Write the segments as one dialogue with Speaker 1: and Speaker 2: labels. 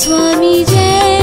Speaker 1: स्वामी जय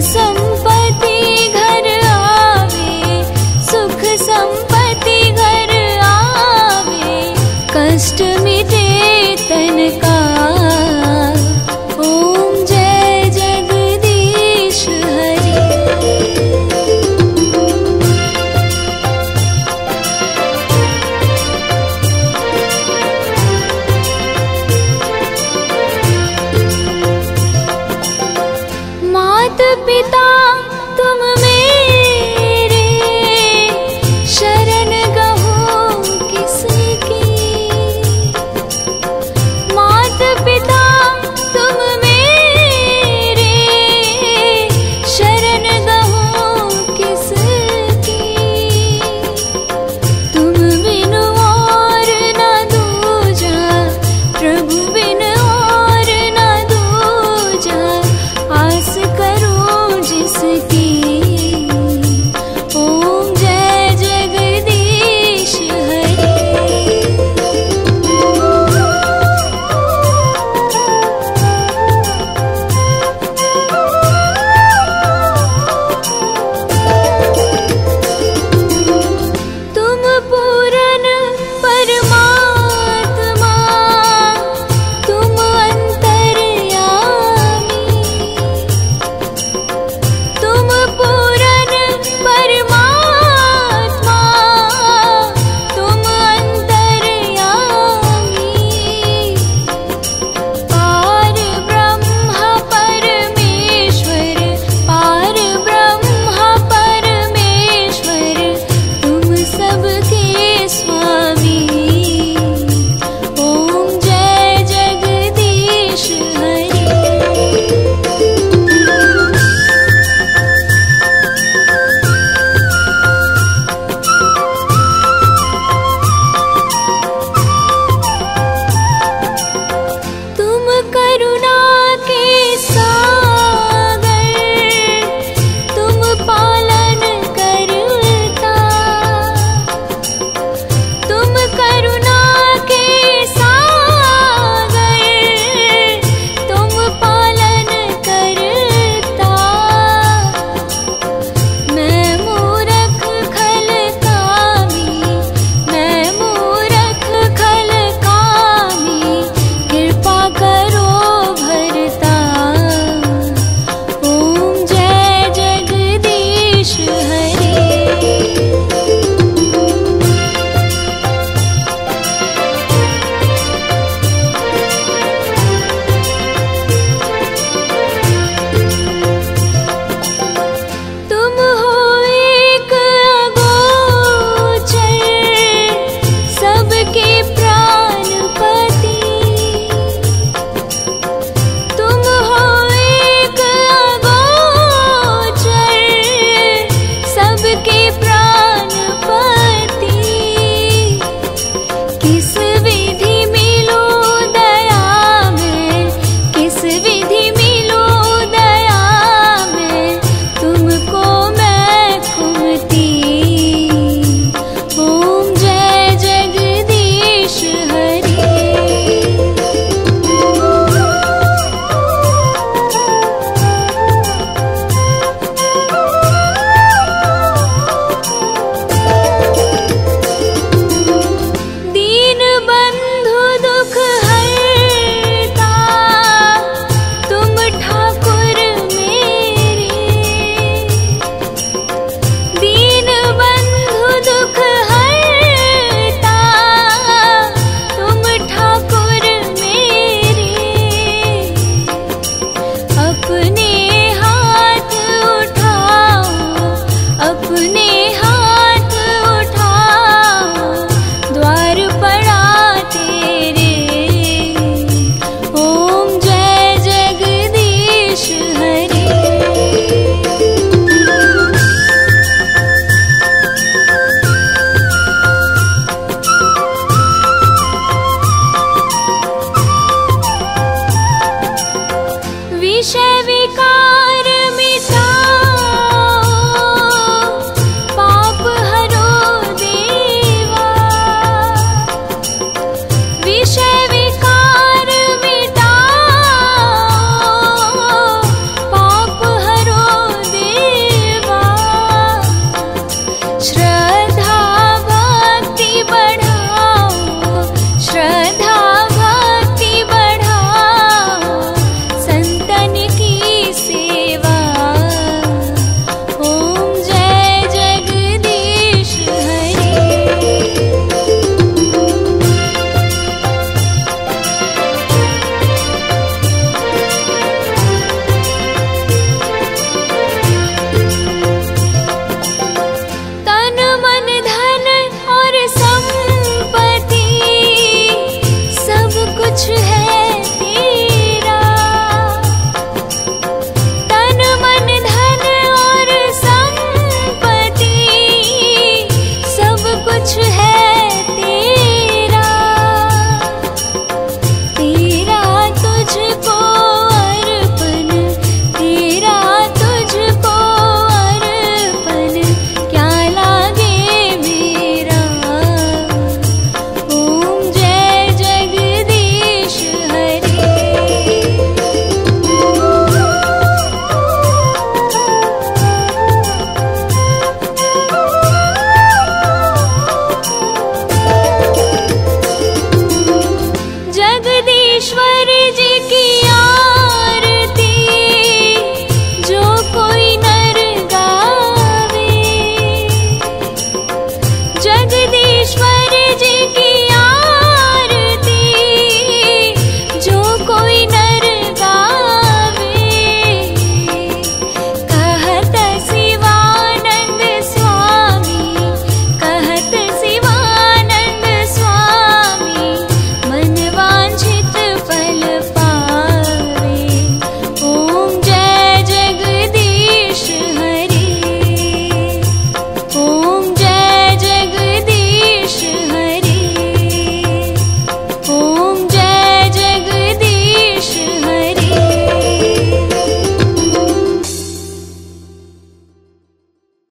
Speaker 1: some किसने